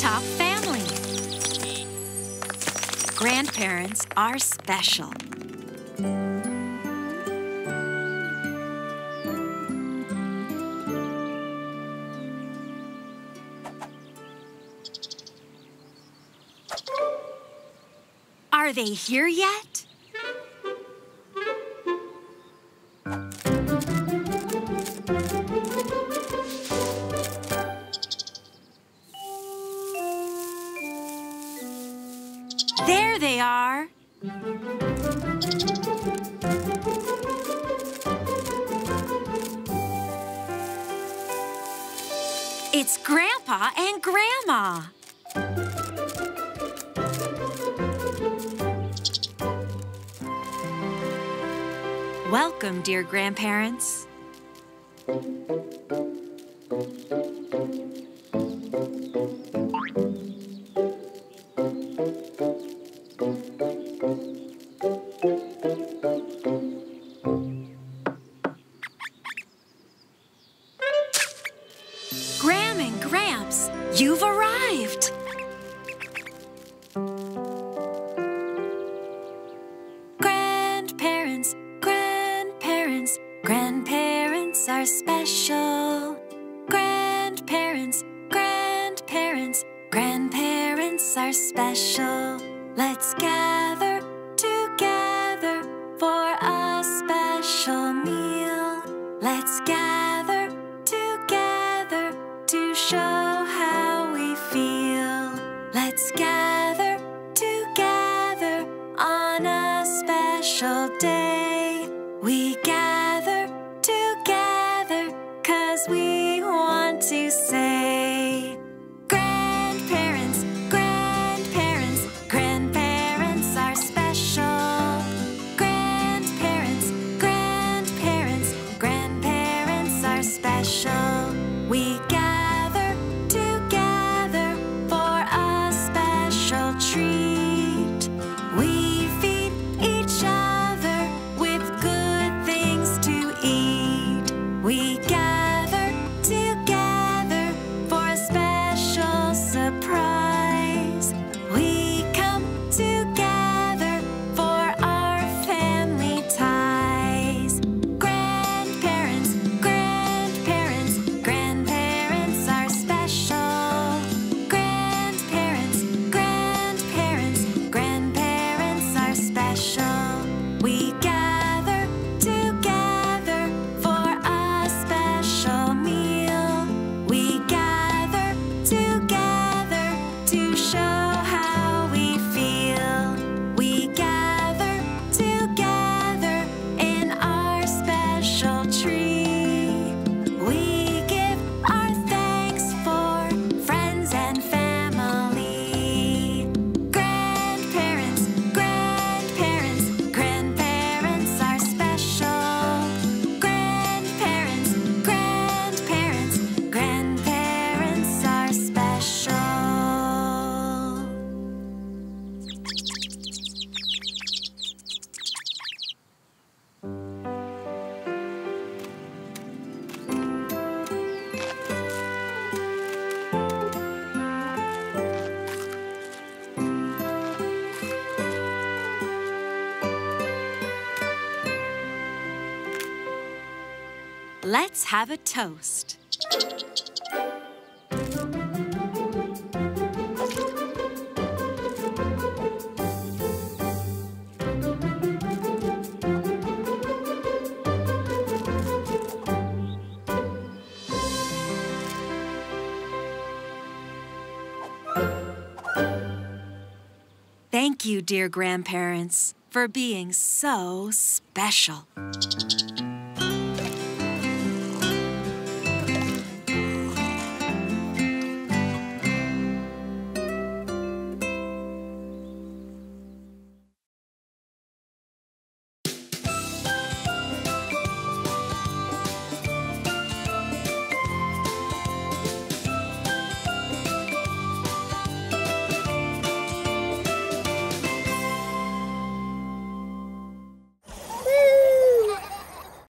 Top family. Grandparents are special. Are they here yet? There they are. It's Grandpa and Grandma. Welcome, dear grandparents. You've arrived. Grandparents, grandparents, grandparents are special. Grandparents, grandparents, grandparents are special. Let's gather together for a special meal. Let's gather Gather together on a special day. We gather together cause we want to say, to show Let's have a toast. Thank you, dear grandparents, for being so special.